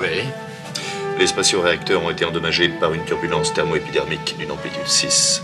Oui. Les spatio-réacteurs ont été endommagés par une turbulence thermoépidermique d'une amplitude 6.